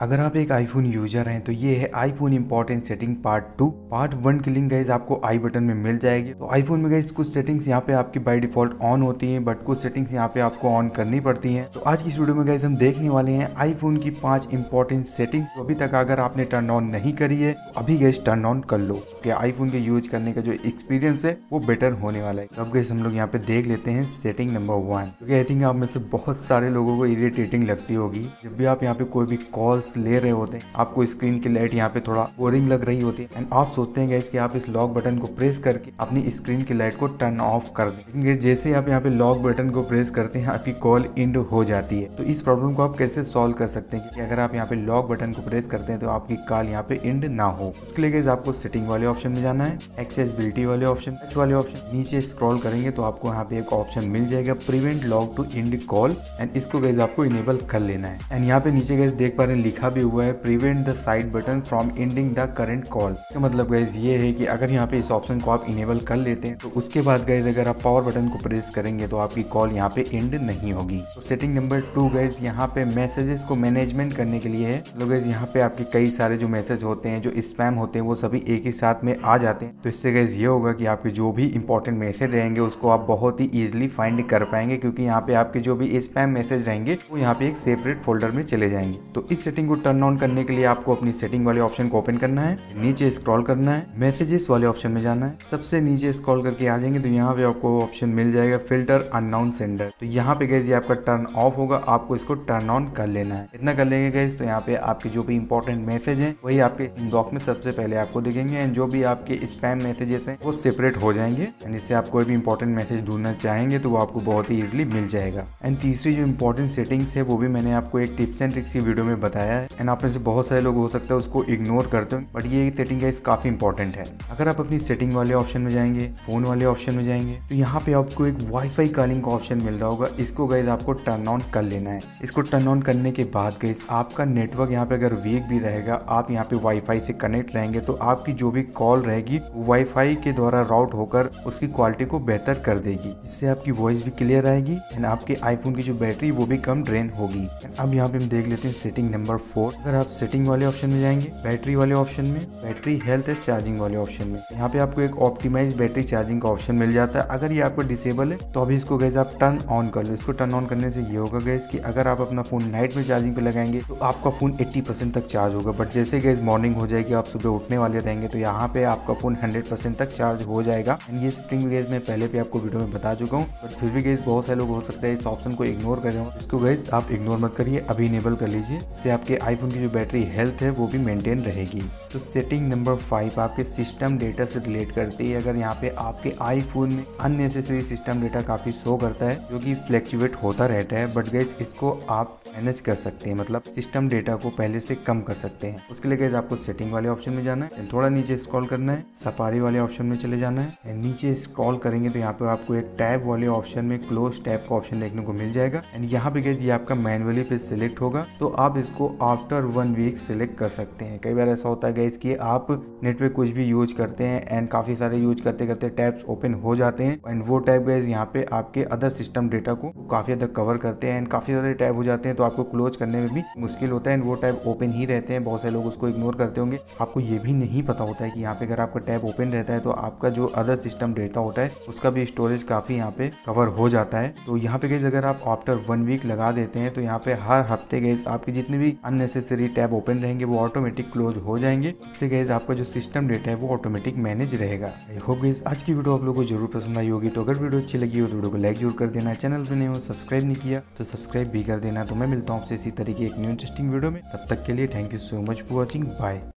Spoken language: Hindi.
अगर आप एक आईफोन यूज़र हैं तो ये है iPhone important setting part two part one की लिंक गाइज़ आपको आई बटन में मिल जाएगी। तो आईफोन में गाइज़ कुछ सेटिंग्स यहाँ पे आपकी बाय डिफ़ॉल्ट ऑन होती हैं बट कुछ सेटिंग्स यहाँ पे आपको ऑन करनी पड़ती हैं। तो आज की स्टूडियो में गाइज़ हम देखने वाले हैं आईफोन की पाँच इंपॉर्टेंट सेटिंग्स तो अभी तक अगर आपने टर्न ऑन नहीं करी है तो अभी गाइज़ टर्न ऑन कर लो। कि आईफोन के यूज़ करने का जो एक्सपीरियंस है, वो बेटर होने वाला है। तो अब गाइज़ हम लोग यहाँ पे देख लेते हैं सेटिंग नंबर वन क्योंकि आई थिंक आप में से बहुत सारे लोगों को इरिटेटिंग लगती होगी। जब भी आप यहाँ पे कोई भी कॉल्स ले रहे होते हैं। आपको स्क्रीन की लाइट यहाँ पे थोड़ा बोरिंग लग रही होती है। एंड आप सोचते हैं गैस कि आप इस लॉक बटन को प्रेस करके अपनी स्क्रीन की लाइट को टर्न ऑफ़ कर दें। जैसे आप यहाँ पे लॉक बटन को प्रेस करते हैं, आपकी कॉल इंड हो जाती है। तो इस प्रॉब्लम को आप कैसे सॉल्व कर सकते हैं? कि अगर आप यहाँ पे लॉक बटन को प्रेस करते हैं तो आपकी कॉल यहाँ पे इंड ना हो। उसके लिए गैस आपको सेटिंग वाले ऑप्शन में जाना है एक्सेसिबिलिटी वाले ऑप्शन टच वाले ऑप्शन नीचे स्क्रॉल करेंगे तो आपको यहाँ पे एक ऑप्शन मिल जाएगा prevent lock to end call and इसको गैस आपको इनेबल कर लेना है। एंड यहाँ पे नीचे गैस देख पा रहे हैं भी हुआ है prevent the side button from ending the current call इसका मतलब गैस ये है कि अगर यहाँ पे इस ऑप्शन को आप इनेबल कर लेते हैं तो उसके बाद गैस अगर आप पावर बटन को प्रेस करेंगे तो आपकी कॉल यहाँ पे एंड नहीं होगी. तो सेटिंग नंबर टू गैस यहाँ पे मैसेजेस को मैनेजमेंट करने के लिए है. तो गैस यहाँ पे आपके कई सारे जो मैसेज होते हैं, जो स्पैम होते हैं, वो सभी एक ही साथ में आ जाते हैं. तो इससे गैस ये होगा कि आपके जो भी इंपॉर्टेंट मैसेज रहेंगे, उसको आप बहुत ही ईजिली फाइंड कर पाएँगे, क्योंकि यहाँ पे आपके जो भी स्पैम मैसेज रहेंगे, वो यहाँ पे एक सेपरेट फोल्डर में चले जाएँगे. तो इस सेटिंग को टर्न ऑन करने के लिए आपको अपनी सेटिंग वाले ऑप्शन को ओपन करना है, नीचे स्क्रॉल करना है मैसेजेस वाले ऑप्शन में जाना है। सबसे नीचे स्क्रॉल करके आ जाएँगे तो यहाँ पे आपको ऑप्शन मिल जाएगा फ़िल्टर अननाउन सेंडर तो यहाँ पे गैस ये आपका टर्न ऑफ़ होगा, आपको इसको टर्न ऑन कर लेना है। इतना कर लेंगे गैस तो यहाँ पे आपके जो भी इंपॉर्टेंट मैसेज है, वही आपके इनबॉक्स में सबसे पहले आपको दिखेंगे एंड जो भी आपके स्पैम मैसेजेस हैं, वो सेपरेट हो जाएँगे। एंड इससे आप कोई भी इंपॉर्टेंट मैसेज ढूंढना चाहेंगे तो वो आपको बहुत ही इजिली मिल जाएगा। एंड तीसरी जो इंपॉर्टेंट सेटिंग्स है, वो भी मैंने आपको एक टिप्स एंड ट्रिक्स की वीडियो में बताया है एंड आप में से बहुत सारे लोग हो सकता है उसको इग्नोर करते हो बट ये सेटिंग गाइस काफ़ी इंपॉर्टेंट है। अगर आप अपनी सेटिंग वाले ऑप्शन में जाएँगे फ़ोन वाले ऑप्शन में जाएँगे तो यहाँ पे आपको एक वाईफाई कॉलिंग का ऑप्शन मिल रहा होगा। इसको गाइज़ आपको टर्न ऑन कर लेना है। इसको टर्न ऑन करने के बाद गाइज़ आपका नेटवर्क यहाँ पे अगर वीक भी रहेगा, आप यहाँ पे वाईफाई से कनेक्ट रहेंगे तो आपकी जो भी कॉल रहेगी वाईफाई के द्वारा राउट होकर उसकी क्वालिटी को बेहतर कर देगी। इससे आपकी वॉइस भी क्लियर आएगी एंड आपके आईफोन की जो बैटरी वो भी कम ड्रेन होगी। अब यहाँ पे हम देख लेते हैं सेटिंग नंबर फोर, अगर आप सेटिंग वाले ऑप्शन में जाएँगे बैटरी वाले ऑप्शन में बैटरी हेल्थ एस चार्जिंग वाले ऑप्शन में। यहाँ पे आपको एक ऑप्टिमाइज बैटरी चार्जिंग का ऑप्शन मिल जाता है। अगर ये आपको डिसेबल है तो अभी इसको गैस आप टर्न ऑन कर लो। इसको टर्न ऑन करने से ये होगा गैस कि अगर आप अपना फ़ोन नाइट में चार्जिंग पे लगाएँगे तो आपका फ़ोन 80 परसेंट तक चार्ज होगा। बट जैसे गैस मॉर्निंग हो जाएगी, आप सुबह उठने वाले रहेंगे तो यहाँ पे आपका फ़ोन हंड्रेड परसेंट तक चार्ज हो जाएगा। एंड ये सेटिंग गैस मैं पहले भी आपको वीडियो में बता चुका हूँ। बट फिर भी गैस बहुत सारे लोग हो सकता है इस ऑप्शन को इग्नोर कर रहे हो। इसको गैस आप इग्नोर मत करिए, अभी इनेबल कर लीजिए। इससे आपके आईफोन की जो बैटरी हेल्थ है, वो भी मेंटेन रहेगी। तो सेटिंग नंबर फाइव आपके सिस्टम डेटा से रिलेट करती है। अगर यहाँ पे आपके आईफोन में अननेसेसरी सिस्टम डेटा काफ़ी शो करता है, जो कि फ्लैक्चुएट होता रहता है बट गैस इसको आप मैनेज कर सकते हैं। मतलब सिस्टम डेटा को पहले से कम कर सकते हैं। उसके लिए गैस आपको सेटिंग वाले ऑप्शन में जाना है थोड़ा नीचे स्क्रॉल करना है सफारी वाले ऑप्शन में चले जाना है नीचे स्क्रॉल करेंगे तो यहाँ पे आपको एक टैब वाले ऑप्शन में क्लोज टैब का ऑप्शन देखने को मिल जाएगा। एंड यहाँ पे गैस ये आपका मैनुअली पे सिलेक्ट होगा। तो आप इसको आफ्टर वन वीक सिलेक्ट कर सकते हैं। कई बार ऐसा होता है गैस कि आप नेट पे कुछ भी यूज़ करते हैं एंड काफ़ी सारे यूज़ करते करते टैब्स ओपन हो जाते हैं एंड वो टैब गैस यहाँ पे आपके अदर सिस्टम डेटा को काफ़ी हद तक कवर करते हैं एंड काफ़ी सारे टैब हो जाते हैं तो आपको क्लोज करने में भी मुश्किल होता है एंड वो टैब ओपन ही रहते हैं। बहुत सारे लोग उसको इग्नोर करते होंगे। आपको ये भी नहीं पता होता है कि यहाँ पे अगर आपका टैब ओपन रहता है तो आपका जो अदर सिस्टम डेटा होता है उसका भी स्टोरेज काफ़ी यहाँ पे कवर हो जाता है। तो यहाँ पे गैस अगर आप आफ्टर वन वीक लगा देते हैं तो यहाँ पे हर हफ़्ते गैस आपके जितने भी अननेसेसरी टैब ओपन रहेंगे, वो ऑटोमेटिक क्लोज हो जाएँगे। इससे गैस आपका जो सिस्टम डेटा है, वो ऑटोमेटिक मैनेज रहेगा। आई होप गैस आज की वीडियो आप लोगों को ज़रूर पसंद आई होगी। तो अगर वीडियो अच्छी लगी हो तो वीडियो को लाइक ज़रूर कर देना। चैनल पर नहीं हो सब्सक्राइब नहीं किया तो सब्सक्राइब भी कर देना। तो मैं मिलता हूँ आपसे इसी तरीके एक न्यू इंटरेस्टिंग वीडियो में। तब तक के लिए thank you so much for watching bye